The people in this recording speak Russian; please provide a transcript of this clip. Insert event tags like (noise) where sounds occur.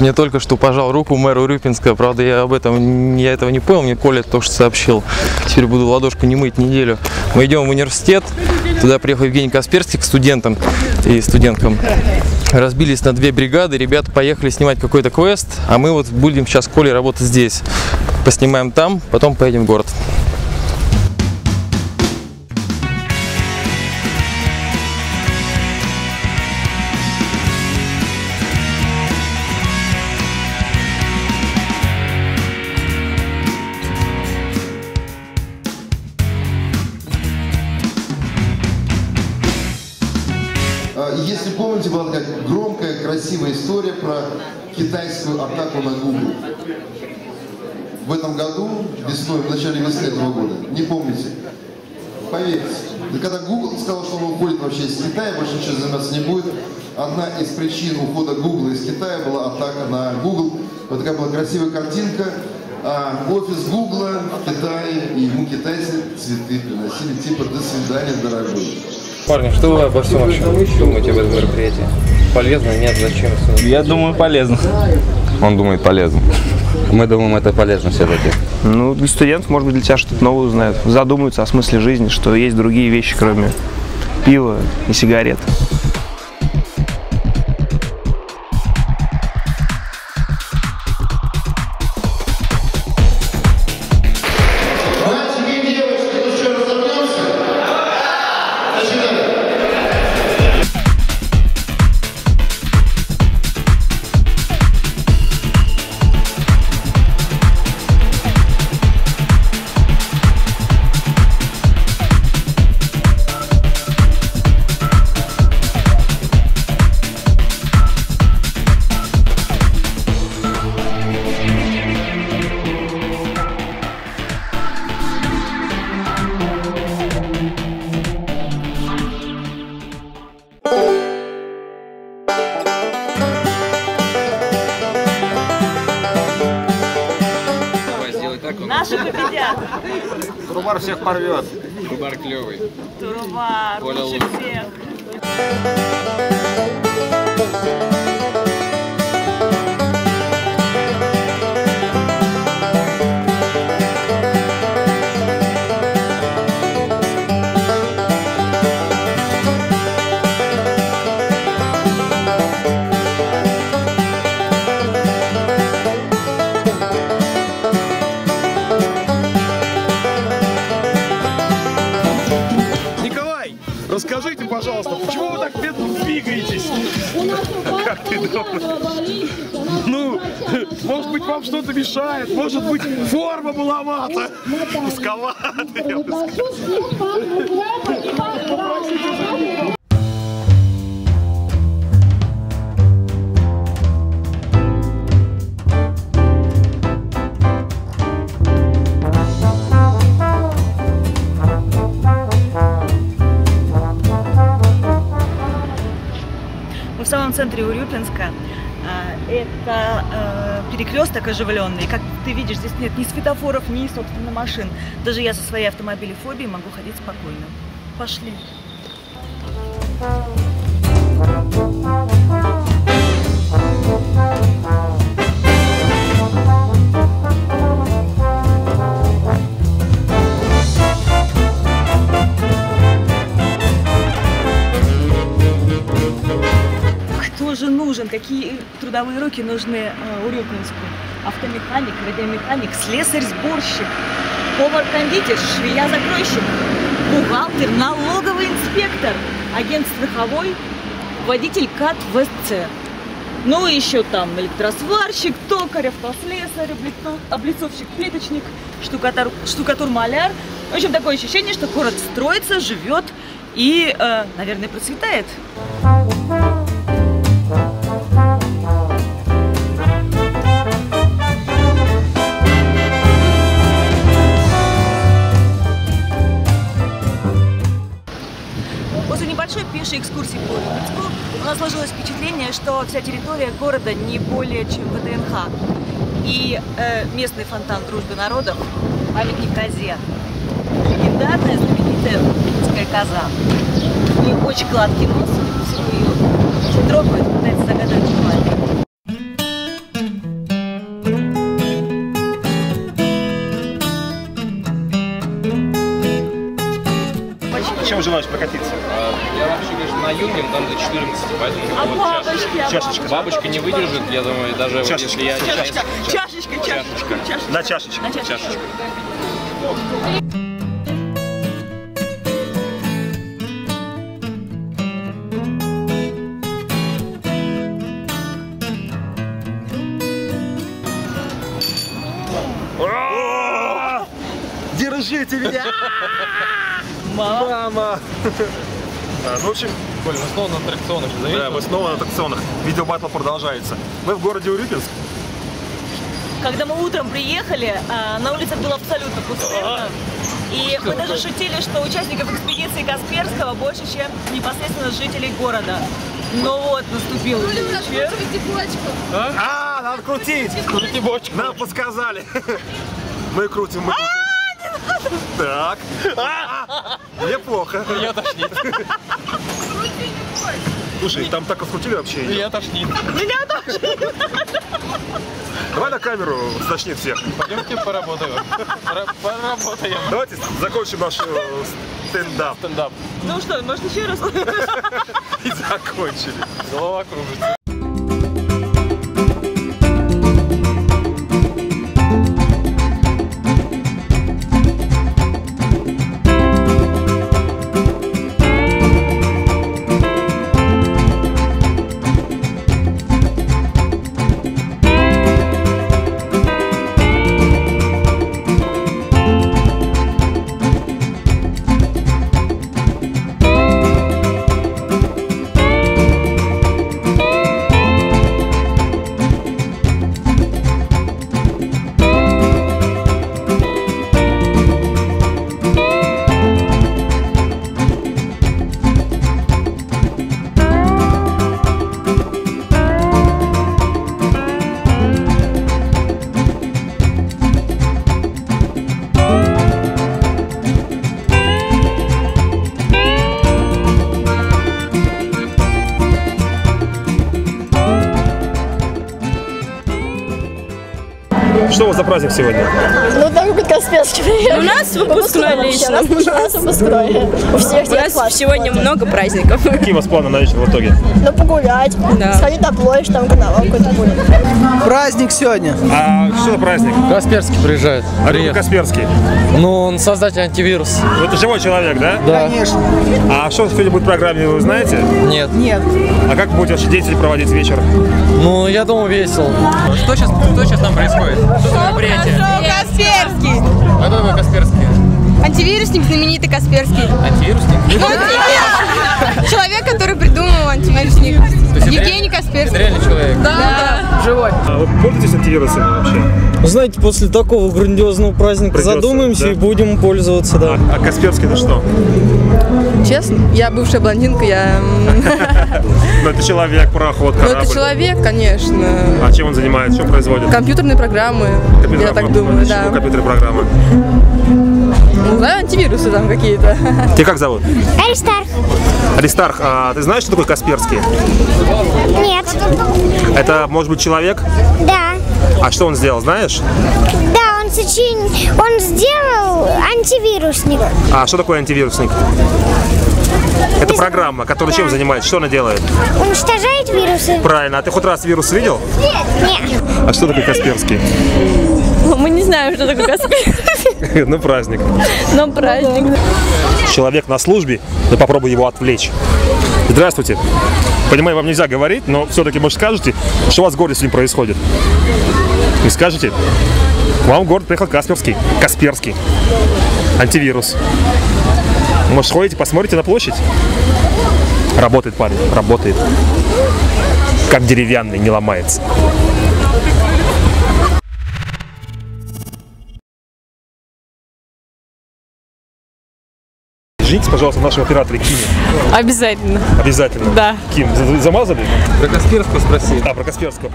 Мне только что пожал руку мэру Рюпинска, правда я об этом, я этого не понял, мне Коля только что сообщил. Теперь буду ладошку не мыть неделю. Мы идем в университет, туда приехал Евгений Касперский к студентам и студенткам. Разбились на две бригады, ребята поехали снимать какой-то квест, а мы вот будем сейчас с Колей работать здесь. Поснимаем там, потом поедем в город. Если помните, была такая громкая, красивая история про китайскую атаку на Google. В этом году, весной, в начале весны этого года. Не помните? Поверьте. Да когда Google сказал, что он уходит вообще из Китая, больше ничего заниматься не будет, одна из причин ухода Google из Китая была атака на Google. Вот такая была красивая картинка. А офис Гугла в Китае, и ему китайцы цветы приносили, типа «До свидания, дорогой». Парни, что вы обо всем вообще думаете об этом мероприятии? Полезно? Нет? Зачем? Я думаю, полезно. Он думает полезно. Мы думаем, это полезно все-таки. Ну, для студентов, может быть, для тебя что-то новое узнают. Задумаются о смысле жизни, что есть другие вещи, кроме пива и сигарет. Трубар всех порвет. Бар клевый. Турбар, лучше. всех. Ну, (laughs) может быть, вам что-то мешает, может быть, форма маловата, узковата, я центре Урюпинска. А, Это э, перекресток оживленный. Как ты видишь, здесь нет ни светофоров, ни, собственно, машин. Даже я со своей автомобилефобией могу ходить спокойно. Пошли. Кто же нужен? Какие трудовые руки нужны э, Урюпинску? Автомеханик, радиомеханик, слесарь-сборщик, повар-кондитер, швея-закройщик, бухгалтер, налоговый инспектор, агент страховой, водитель КАТ ВСЦ. Ну и еще там электросварщик, токарь, автослесарь, облицов- облицовщик, плиточник, штукатур, штукатур-маляр. В общем, такое ощущение, что город строится, живет и, э, наверное, процветает. нашей экскурсии по Иркутску у нас сложилось впечатление, что вся территория города не более чем ВДНХ. И э, местный фонтан дружбы народов, памятник козе, легендарная знаменитая иркутская коза. У нее очень гладкий нос, судя ее все трогают, пытается загадать желание. Чем желаешь прокатиться? На юге, там до 14, поэтому А бабочки? а Чашечка. бабочка не выдержит, я думаю, даже вот Чашечка. если я... Чашечка, чашечка, чашечка, чашечка. На чашечке. На чашечку. Держите меня! Мама! А, Ну, в общем, Коль, мы снова на аттракционах, да, мы снова на аттракционах. Видео батл продолжается. Мы в городе Урюпинск. Когда мы утром приехали, а, на улице было абсолютно пустынно. И мы даже шутили, что участников экспедиции Касперского больше, чем непосредственно жителей города. Но вот наступил вечер. А, надо крутить! Крути бочку. Нам подсказали. Мы крутим, мы крутим. Так. А, Неплохо. (laughs) Я тошнит. Слушай, там так раскрутили вообще. Я тошнит. Меня тоже. Давай на камеру стошнит всех. Пойдемте поработаем. Пора- Поработаем. Давайте закончим наш э, стендап. Стендап. Ну что, может еще раз? (laughs) И закончили. Голова кружится. Вас за праздник сегодня? Ну, так Касперский приехал. У нас выпускной лично. У нас выпускной. У всех У нас сегодня много праздников. Какие у вас планы на вечер в итоге? Ну, погулять, сходить на площадь, там канал какой-то будет. Праздник сегодня. А что за праздник? Касперский приезжает. А Касперский? Ну, он создатель антивируса. Это живой человек, да? Да. Конечно. А что сегодня будет в программе, вы знаете? Нет. Нет. А как будете ваши дети проводить вечер? Ну, я думаю, весело. Что сейчас, что сейчас там происходит? Что мероприятие? Касперский. А кто такой Касперский? Антивирусник знаменитый Касперский. Антивирусник? Человек, который придумал антивирусник. Евгений Это Касперский. реальный человек. Да. Живой. А вы пользуетесь антивирусами вообще? Знаете, после такого грандиозного праздника Придется, задумаемся да? и будем пользоваться, да. А, а Касперский это что? Честно, я бывшая блондинка, я... (laughs) Ну это человек, пароход, Ну, корабль. это человек, конечно. А чем он занимается, что производит? Компьютерные программы, Компьютерная я так программа. думаю, да. компьютерные программы? Ну, знаю, антивирусы там какие-то. (laughs) Тебя как зовут? Аристарх. Аристарх, а ты знаешь, что такое Касперский? Нет. Это может быть человек? Да. А что он сделал, знаешь? Да, он сочин... Он сделал антивирусник. А что такое антивирусник? Это программа, которая чем занимается? Что она делает? Уничтожает вирусы. Правильно. А ты хоть раз вирус видел? Нет. А что такое Касперский? Знаем, что такое Касперский, (laughs) Ну, праздник. но праздник. Человек на службе, да попробуй его отвлечь. Здравствуйте. Понимаю, вам нельзя говорить, но все-таки, может, скажете, что у вас в городе с ним происходит? Не скажете? Вам в город приехал Касперский. Касперский. Антивирус. Может, сходите, посмотрите на площадь? Работает парень, работает. Как деревянный, не ломается. Женитесь, пожалуйста, на нашем операторе Киме. Обязательно. Обязательно. Да. Ким, за- замазали? Про Касперского спроси. А, про Касперского.